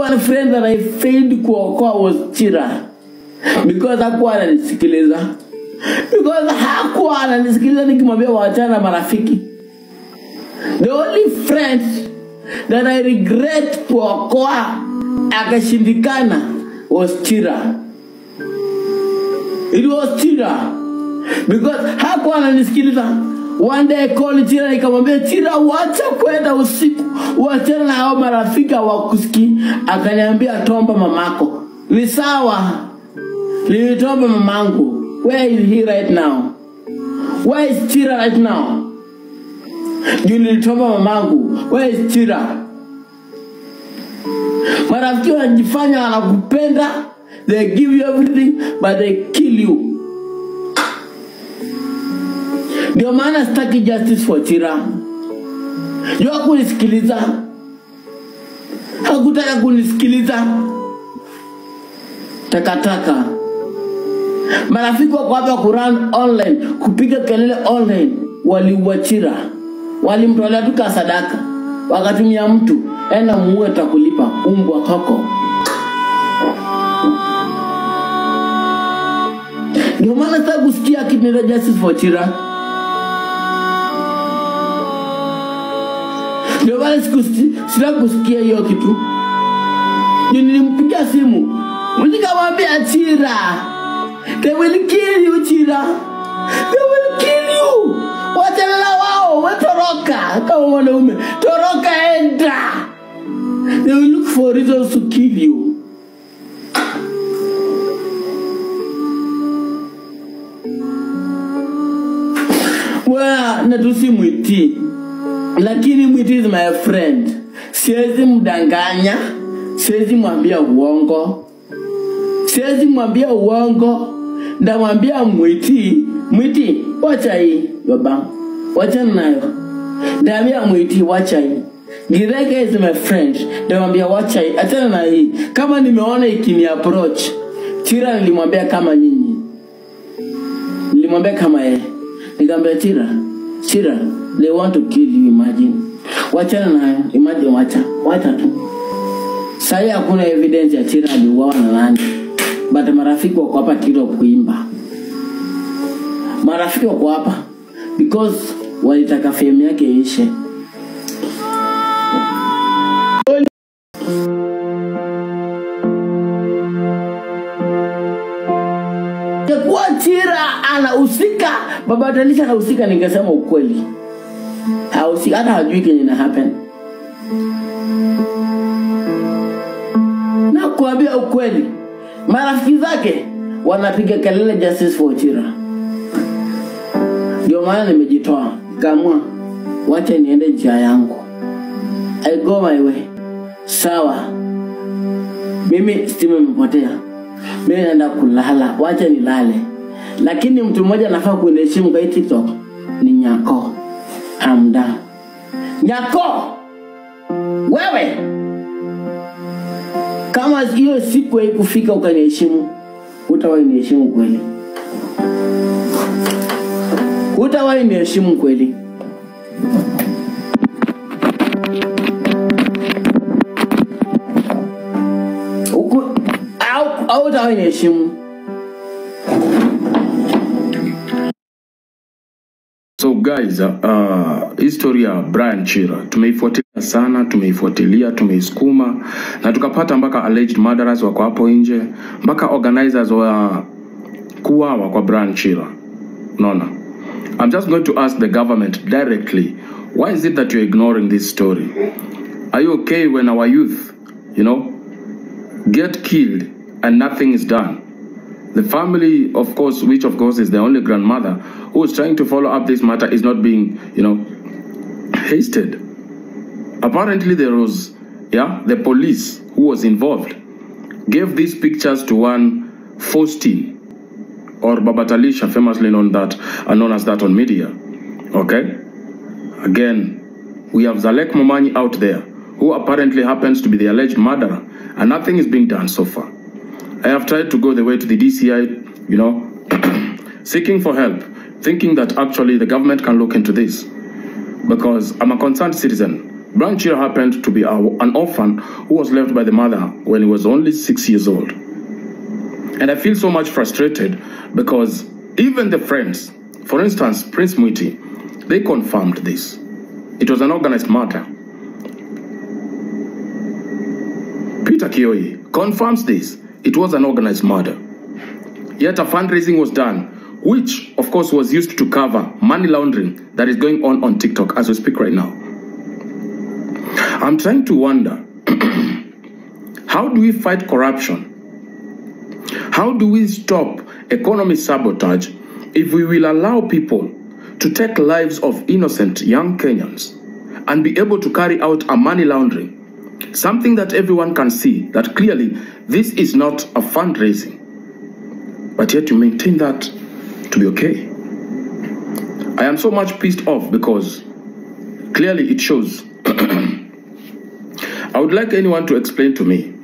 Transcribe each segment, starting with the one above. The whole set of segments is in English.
one friend that I failed kuokoa was Chira. Because hakuwa ananisikiliza. Because hakuwa ananisikiliza nikimwambia waachana marafiki. The only friend that I regret kuokoa akashindikana was Chira. It was Chira. Because hakuwa ananisikiliza one day called Tira nikamwambia Tira, wacha kwenda usiku. Wachana na hao marafiki hawakusiki. akaniambia tomba mamako. Ni sawa. Nilitomba mamangu. Where is he right now? Where is Tira right now? Juu nilitomba mamangu. Where is Tira? marafiki wanajifanya wanakupenda. They give you everything but they kill you ndio maana sitaki justice for Chira. Yo hakunisikiliza. Hakutaka kunisikiliza. Takataka. Marafiki wako hapa kuran online kupiga kelele online waliua Chira. Walimtolea tu ka sadaka wakatumia mtu. Enda muue takulipa umbwa koko ndio maana sasa kusikia kinera justice for Chira ndio maana sitaki kusikia hiyo kitu. Nilimpigia simu. Nikamwambia Chira they will kill you Chira. They will kill you. Wachana wao wetoroka kama mwanaume toroka enda. They will look for reasons to kill you. Wewe na mwiti mwiti is my friend. Siwezi mdanganya. Siwezi mwambia uongo. Siwezi mwambia uongo. Ndamwambia mwiti. Mwiti wacha hii baba. Wachana nayo. Ndamwambia mwiti wacha hii. Gireke is my friend. Ndamwambia wacha hii. Achana na hii. Kama nimeona ikini approach chira nilimwambia kama nyinyi. Nilimwambia kama yeye. Nikamwambia chira chira they want to kill you imagine wachana nayo imaji wacha wacha tu. Sahii hakuna evidence ya chira aliuawa na nani. But marafiki wako hapa kilo kuimba. Marafiki wako hapa because walitaka fame yake ishe kuwa chira anahusika baba talisha anahusika ningesema ukweli hahusika hata hajui kenye na happen. Na kuambia ukweli. Marafiki zake wanapiga kelele justice for chira ndio maana nimejitoa. Kamua wacha niende njia yangu. I go my way. Sawa. Mimi stima imepotea. Mimi naenda kulala. Wacha nilale. Lakini mtu mmoja anafaa kuniheshimu kwa tiktok ni nyako hamda nyako wewe kama hiyo siku haikufika ukaniheshimu utawahi niheshimu kweli. Utawahi niheshimu kweli. Au- hutawahi niheshimu guys, uh, uh, history ya Brian Chira tumeifuatilia sana, tumeifuatilia, tumeisukuma na tukapata mpaka alleged murderers wako hapo nje, mpaka organizers wa kuuawa kwa Brian Chira. Unaona? I'm just going to ask the government directly, why is it that you're ignoring this story? Are you okay when our youth, you know, get killed and nothing is done? The family, of course, which of course is the only grandmother who is trying to follow up this matter, is not being, you know, hasted. Apparently, there was, yeah, the police who was involved gave these pictures to one Faustine or Babatalisha, famously known that, uh, known as that on media. Okay, again, we have Zalek Momani out there, who apparently happens to be the alleged murderer, and nothing is being done so far. I have tried to go the way to the DCI, you know, seeking for help, thinking that actually the government can look into this. Because I'm a concerned citizen. Brian Chira happened to be an orphan who was left by the mother when he was only six years old. And I feel so much frustrated because even the friends, for instance, Prince Muiti, they confirmed this. It was an organized murder. Peter Kioi confirms this. It was an organized murder. Yet a fundraising was done, which of course was used to cover money laundering that is going on on TikTok as we speak right now. I'm trying to wonder how do we fight corruption? How do we stop economic sabotage if we will allow people to take lives of innocent young Kenyans and be able to carry out a money laundering? Something that everyone can see that clearly this is not a fundraising, but yet you maintain that to be okay. I am so much pissed off because clearly it shows. I would like anyone to explain to me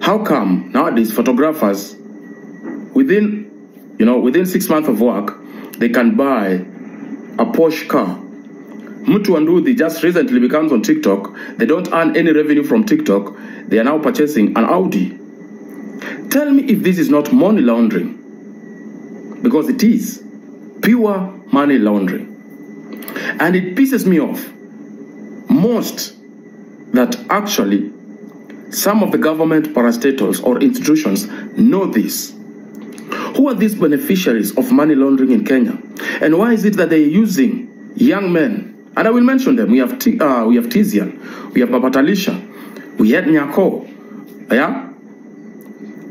how come nowadays photographers within you know within six months of work they can buy a Porsche car. Mtu Andudhi just recently becomes on TikTok. They don't earn any revenue from TikTok. They are now purchasing an Audi. Tell me if this is not money laundering. Because it is pure money laundering. And it pisses me off most that actually some of the government parastatals or institutions know this. Who are these beneficiaries of money laundering in Kenya? And why is it that they're using young men? And I will mention them. We have T, uh, we have Tizian, we have Babatalisha, we had Nyako, yeah?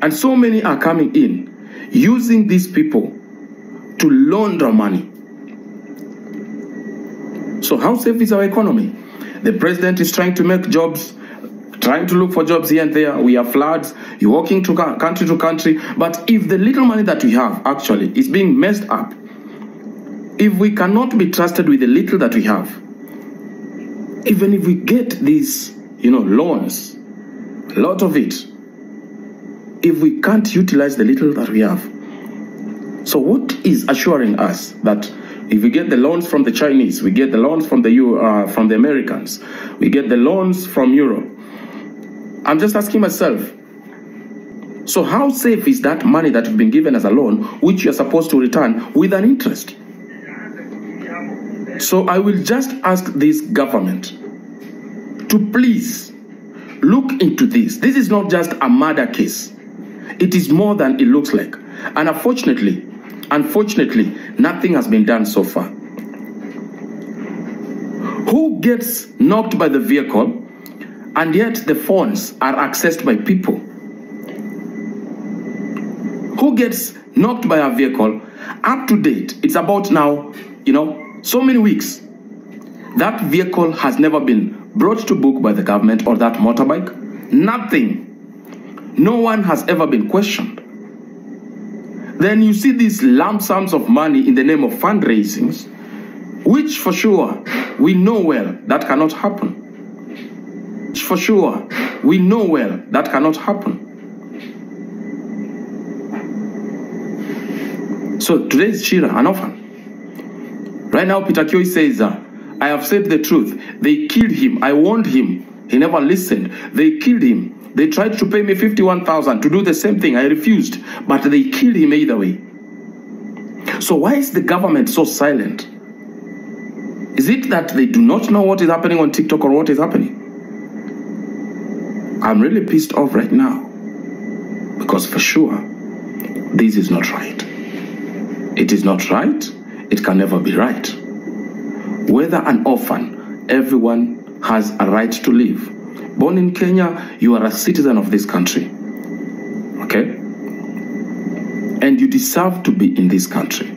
And so many are coming in using these people to launder money. So how safe is our economy? The president is trying to make jobs, trying to look for jobs here and there. We have floods. You're walking to country to country. But if the little money that we have actually is being messed up, if we cannot be trusted with the little that we have, even if we get these, you know, loans, a lot of it, if we can't utilize the little that we have, so what is assuring us that if we get the loans from the Chinese, we get the loans from the uh, from the Americans, we get the loans from Europe? I'm just asking myself. So how safe is that money that you've been given as a loan, which you're supposed to return with an interest? So I will just ask this government to please look into this. This is not just a murder case. It is more than it looks like. And unfortunately, unfortunately, nothing has been done so far. Who gets knocked by the vehicle and yet the phones are accessed by people? Who gets knocked by a vehicle up to date? It's about now, you know, so many weeks. That vehicle has never been brought to book by the government or that motorbike. Nothing. No one has ever been questioned. Then you see these lump sums of money in the name of fundraisings, which for sure we know well that cannot happen. Which for sure we know well that cannot happen. So today is Chira, an orphan. Now, Peter Kioi says, uh, I have said the truth. They killed him. I warned him. He never listened. They killed him. They tried to pay me 51,000 to do the same thing. I refused. But they killed him either way. So why is the government so silent? Is it that they do not know what is happening on TikTok or what is happening? I'm really pissed off right now. Because for sure, this is not right. It is not right. It can never be right. Whether an orphan, everyone has a right to live. Born in Kenya, you are a citizen of this country. Okay? And you deserve to be in this country.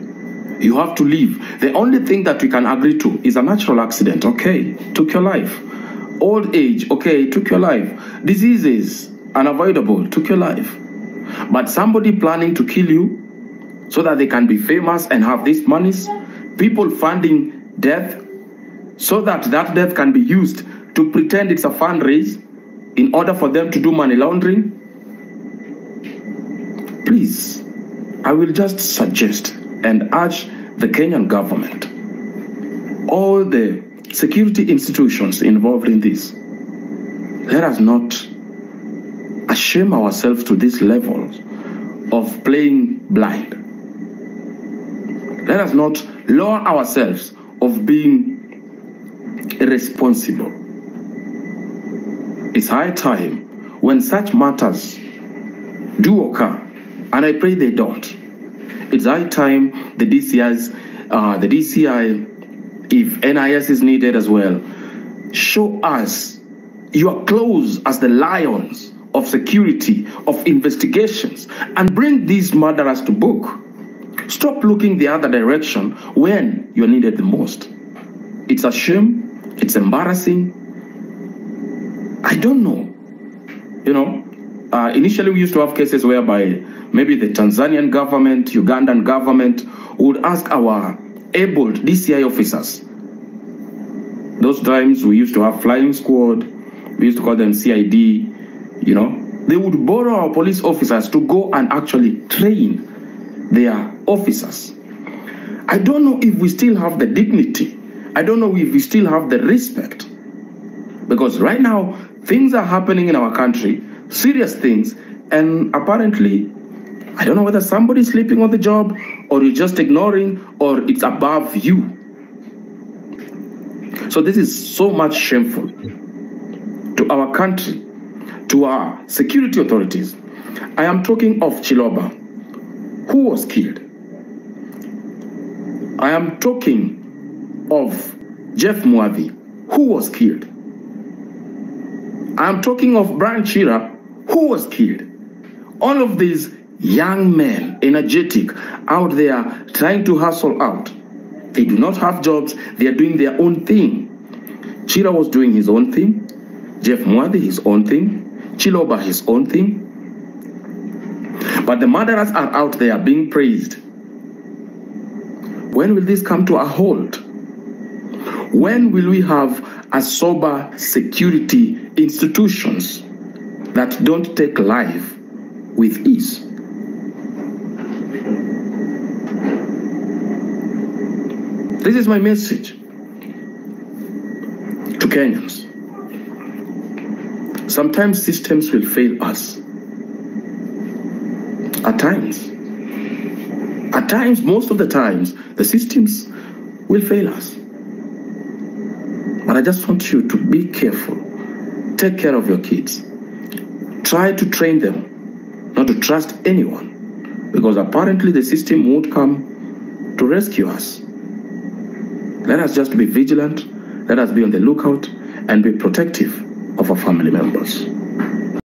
You have to live. The only thing that we can agree to is a natural accident. Okay, took your life. Old age, okay, took your life. Diseases, unavoidable, took your life. But somebody planning to kill you so that they can be famous and have these monies, people funding death so that that death can be used to pretend it's a fundraise in order for them to do money laundering. Please, I will just suggest and urge the Kenyan government, all the security institutions involved in this. Let us not shame ourselves to this level of playing blind. Let us not lower ourselves of being irresponsible. It's high time when such matters do occur, and I pray they don't. It's high time the DCI's, uh, the DCI, if NIS is needed as well, show us you are close as the lions of security, of investigations, and bring these murderers to book. Stop looking the other direction when you're needed the most. It's a shame. It's embarrassing. I don't know. You know, uh, initially we used to have cases whereby maybe the Tanzanian government, Ugandan government would ask our able DCI officers. Those times we used to have flying squad. We used to call them CID. You know, they would borrow our police officers to go and actually train their officers. I don't know if we still have the dignity. I don't know if we still have the respect. Because right now, things are happening in our country, serious things, and apparently, I don't know whether somebody's sleeping on the job or you're just ignoring or it's above you. So this is so much shameful to our country, to our security authorities. I am talking of Chiloba, who was killed. I am talking of Jeff Mwathi, who was killed. I am talking of Brian Chira, who was killed. All of these young men, energetic, out there trying to hustle out. They do not have jobs, they are doing their own thing. Chira was doing his own thing, Jeff Mwathi his own thing, Chiloba his own thing. But the murderers are out there being praised. When will this come to a halt? When will we have a sober security institutions that don't take life with ease? This is my message to Kenyans. Sometimes systems will fail us. At times. At times, most of the times, the systems will fail us. But I just want you to be careful. Take care of your kids. Try to train them not to trust anyone because apparently the system won't come to rescue us. Let us just be vigilant. Let us be on the lookout and be protective of our family members.